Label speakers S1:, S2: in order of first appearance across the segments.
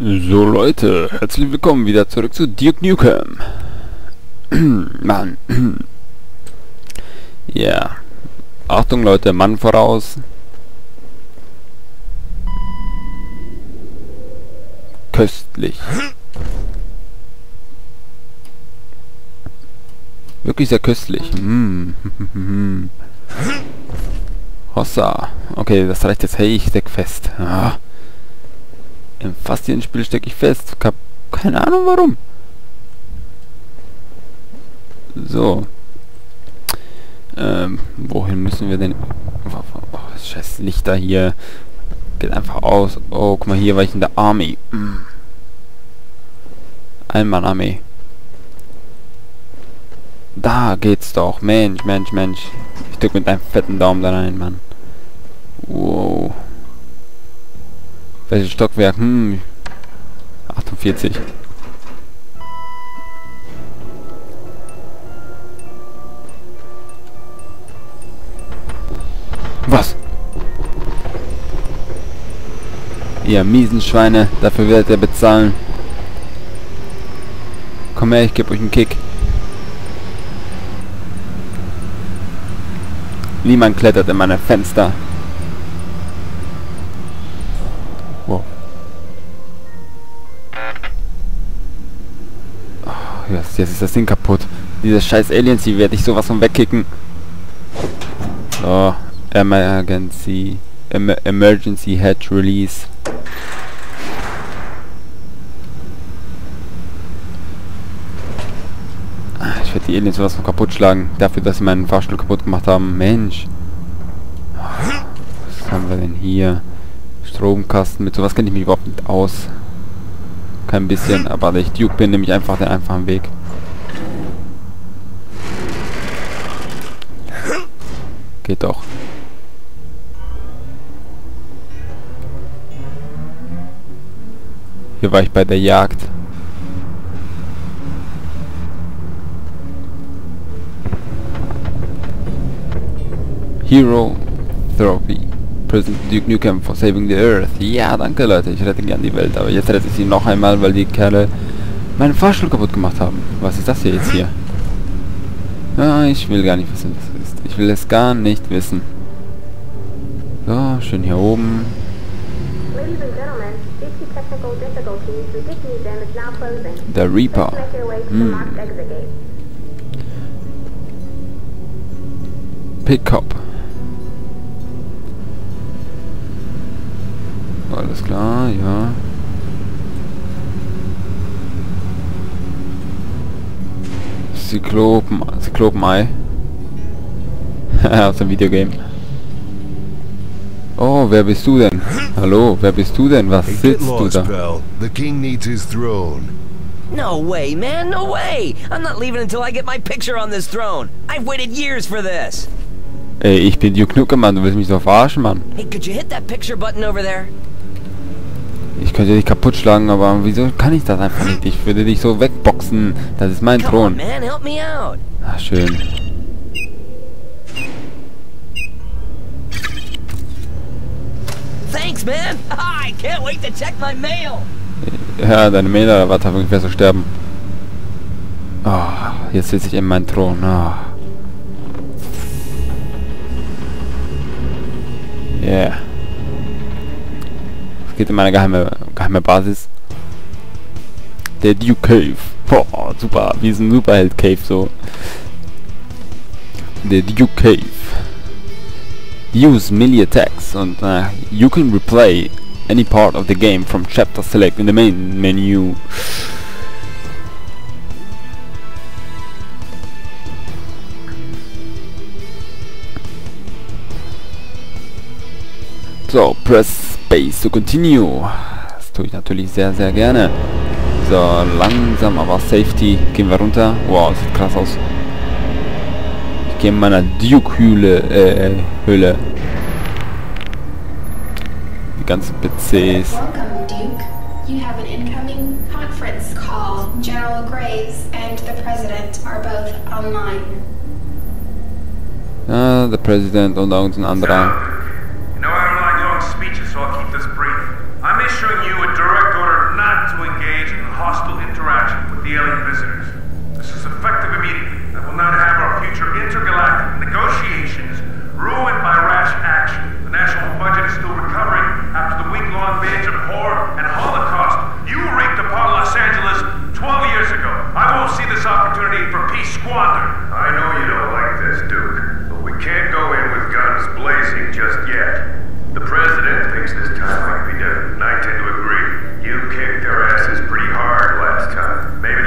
S1: So Leute, herzlich willkommen wieder zurück zu Duke Nukem. Mann. Ja. Achtung Leute, Mann voraus. Köstlich. Wirklich sehr köstlich. Mm. Hossa. Okay, das reicht jetzt. Hey, ich steck fest. Ah. In fast jedem Spiel stecke ich fest. Hab keine Ahnung warum. So. Ähm, wohin müssen wir denn... Oh, scheiß Lichter hier. Geht einfach aus. Oh, guck mal, hier war ich in der Army. Mm. Einmann-Armee. Da geht's doch. Mensch, Mensch, Mensch. Ich drück mit einem fetten Daumen da rein, Mann. Wow. Welches Stockwerk? Hm. 48. Was? Ihr miesen Schweine, dafür werdet ihr bezahlen. Komm her, ich gebe euch einen Kick. Niemand klettert in meine Fenster. Jetzt, ist das Ding kaputt. Diese scheiß Aliens, die werde ich sowas von wegkicken. So, Emergency, em Emergency Hatch Release. Ah, ich werde die Aliens sowas von kaputt schlagen. Dafür, dass sie meinen Fahrstuhl kaputt gemacht haben. Mensch. Was haben wir denn hier? Stromkasten. Mit sowas kenne ich mich überhaupt nicht aus. Kein bisschen. Aber ich Duke bin, nämlich einfach den einfachen Weg. Geht doch. Hier war ich bei der Jagd. Hero Trophy. President Duke Nukem for saving the Earth. Ja, danke Leute, ich rette gern die Welt, aber jetzt rette ich sie noch einmal, weil die Kerle meinen Fahrstuhl kaputt gemacht haben. Was ist das hier jetzt hier? Ja, ich will gar nicht wissen, was das ist. Ich will es gar nicht wissen. So, schön hier oben. Der Reaper. Hm. Pickup. Alles klar, ja. Zyklopen, Zyklopenei. Aus dem Videogame. Oh, wer bist du denn? Hallo, wer bist du denn? Was sitzt du
S2: da? The king needs his throne.
S3: No way, man, no way! I'm not leaving until I get my picture on this throne. I've waited years for this.
S1: Ey, ich bin Duke Nukem, Mann. Du willst mich doch verarschen, Mann.
S3: Hey, could you hit that picture button over there?
S1: Ich könnte dich kaputt schlagen, aber wieso kann ich das einfach nicht? Ich würde dich so wegboxen. Das ist mein Come on,
S3: Thron. man, help me out.
S1: Ach, schön.
S3: Thanks, man. I can't wait to check my mail.
S1: Ja, deine Mail war ungefähr zu sterben. Oh, jetzt sitze ich in meinem Thron. Oh. Yeah. Es geht in meine geheime, geheime Basis. Der Duke Cave. Boah, super. Wie so ein Superheld Cave so. Der Duke Cave. Use melee attacks and uh, you can replay any part of the game from chapter select in the main menu. So, press space to continue. Das tue ich natürlich sehr, sehr gerne. So, langsam, aber Safety. Gehen wir runter. Wow, sieht krass aus. Kennen naar Duke Hülle, äh, eh, Hülle. Die ganzen PCs.
S4: Welcome, Duke. You have an incoming conference call. General Graves and the President are both online.
S1: Ah, der President und auch anderer.
S5: You know, I don't like long speeches, so I'll keep this brief. I'm issuing you a direct order not to engage in hostile interaction with the alien visitors. This is effective immediately that will not have our future intergalactic negotiations ruined by rash action. The national budget is still recovering after the week-long binge of horror and Holocaust you wreaked upon Los Angeles 12 years ago. I won't see this opportunity for peace squandered.
S6: I know you don't like this, Duke, but we can't go in with guns blazing just yet. The president thinks this time might be different, and I tend to agree. You kicked their asses pretty hard last time. Maybe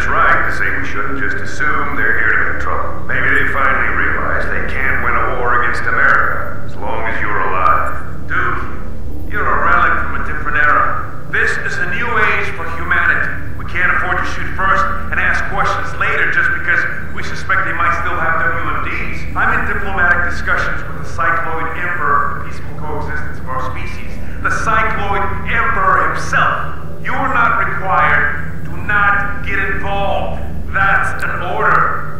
S6: president's right to say we shouldn't just assume they're here to make trouble. Maybe they finally realize they can't win a war against America as long as you're alive.
S5: Dude, you're a relic from a different era. This is a new age for humanity. We can't afford to shoot first and ask questions later just because we suspect they might still have WMDs. I'm in diplomatic discussions with the Cycloid Emperor for the peaceful coexistence of our species. The Cycloid Emperor himself. You are not required. Do not get involved. That's an order.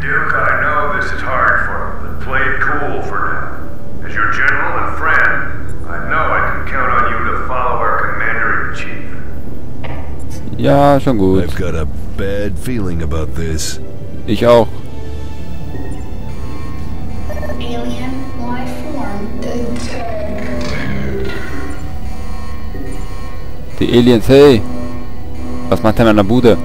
S6: Duke, I know this is hard for you, but play it cool for now. As your general and friend, I know I can count on you to follow our commander-in-chief.
S1: Ja, schon gut. I've
S2: got a bad feeling about this.
S1: Ich auch.
S4: Alien life form detected.
S1: Die Aliens, hey! Was macht der in der Bude?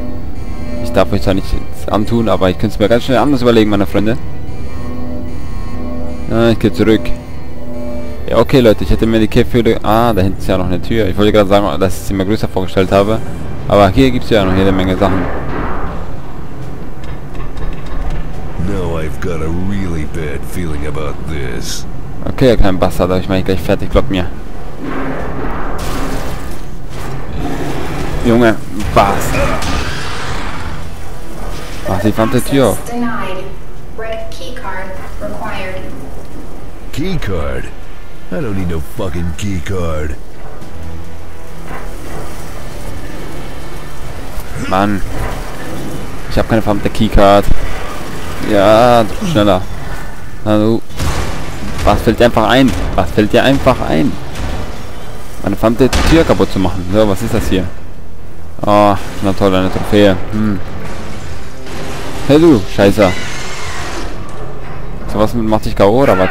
S1: Ich darf euch zwar nicht antun, aber ich könnte es mir ganz schnell anders überlegen, meine Freunde. Ja, ich gehe zurück. Ja, okay, Leute, ich hätte mir die Käfehöhle... Ah, da hinten ist ja noch eine Tür. Ich wollte gerade sagen, dass ich sie mir größer vorgestellt habe. Aber hier gibt es ja noch jede Menge Sachen. Okay, ihr kleinen Bastard, aber ich mache gleich fertig, glaubt mir. Junge, was? Mach die verdammte Tür auf.
S4: Access Denied. Red keycard?
S2: I don't need no fucking key card.
S1: Mann. Ich habe keine verdammte Keycard. Ja, schneller. Na du. Was fällt dir einfach ein? Was fällt dir einfach ein? Meine verdammte Tür kaputt zu machen. So, was ist das hier? Oh, na toll, eine Trophäe. Hm. Hey du, Scheißer. So was macht dich K.O. oder was?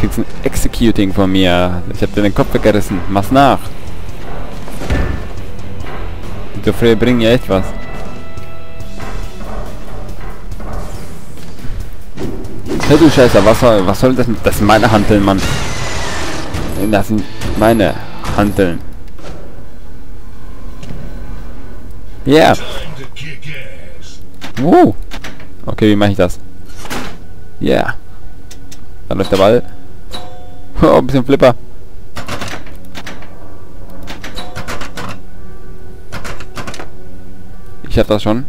S1: Kriegst ein Executing von mir. Ich hab dir den Kopf weggerissen. Mach's nach. Die Trophäe bringen ja echt was. Hey du Scheißer, was soll, was soll das? Das sind meine Hanteln, Mann. Das sind meine Hanteln. Yeah. Uh. Okay, wie mache ich das? Ja. Yeah. Da läuft der Ball. Oh, ein bisschen Flipper. Ich hab das schon.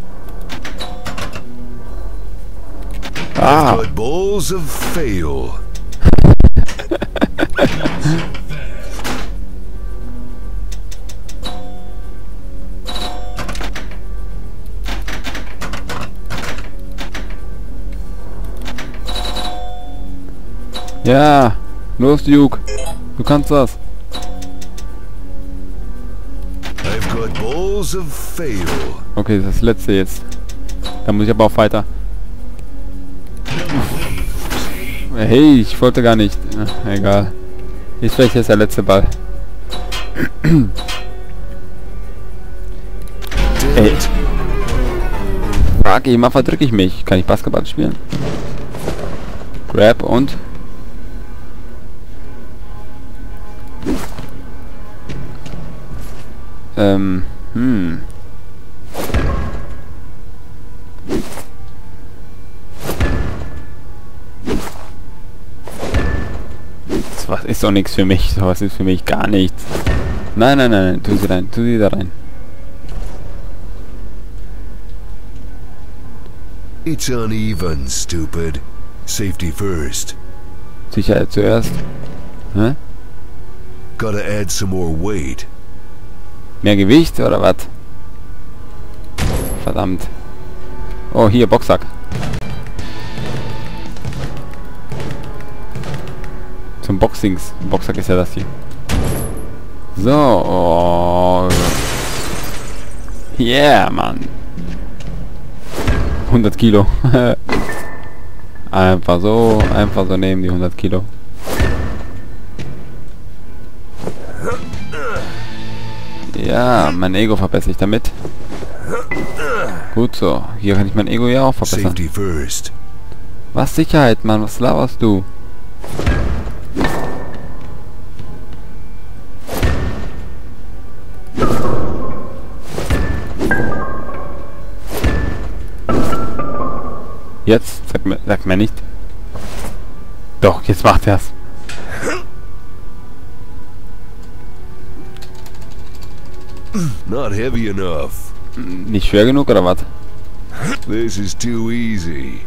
S1: Ah. Ja. Los, Duke. Du kannst das. Okay, das ist das letzte jetzt. Da muss ich aber auch weiter. Hey, ich wollte gar nicht. Ach, egal. Ist vielleicht jetzt der letzte Ball. Ey. Frag immer verdrücke ich mich. Kann ich Basketball spielen? Grab und... Ähm, hm. Was ist doch nichts für mich. Sowas ist für mich gar nichts. Nein, nein, nein, nein. Tu sie rein. Tu sie da rein.
S2: It's uneven, stupid. Safety first.
S1: Sicherheit zuerst. Hä?
S2: Gotta add some more weight.
S1: Mehr Gewicht oder was? Verdammt. Oh, hier, Boxsack. Zum Boxings. Boxsack ist ja das hier. So. Oh. Yeah, Mann. 100 Kilo. einfach so, einfach so nehmen die 100 Kilo. Ja, mein Ego verbessere ich damit. Gut so. Hier kann ich mein Ego ja auch verbessern. Was Sicherheit, Mann? Was laberst du? Jetzt? Sag mir, sag mir nicht. Doch, jetzt macht er's.
S2: Not heavy enough.
S1: Nicht schwer genug oder was?
S2: This is too easy.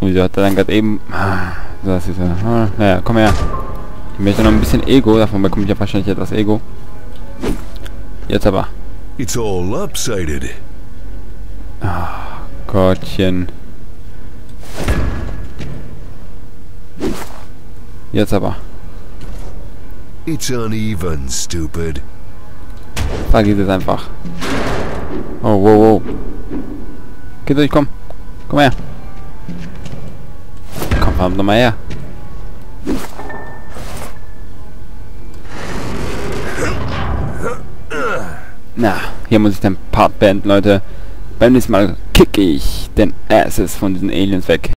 S1: Wieso hat er dann gerade eben... Ah, Das ist ja... Ah, naja, komm her. Ich möchte noch ein bisschen Ego, davon bekomme ich ja wahrscheinlich etwas Ego. Jetzt aber.
S2: It's all lopsided.
S1: Gottchen. Jetzt aber.
S2: It's uneven, stupid.
S1: Vergiss es einfach. Oh, wow, wow. Geh durch, komm. Komm her. Komm, verdammt nochmal her. Na, hier muss ich den Part beenden, Leute. Beim nächsten Mal kicke ich den Asses von diesen Aliens weg.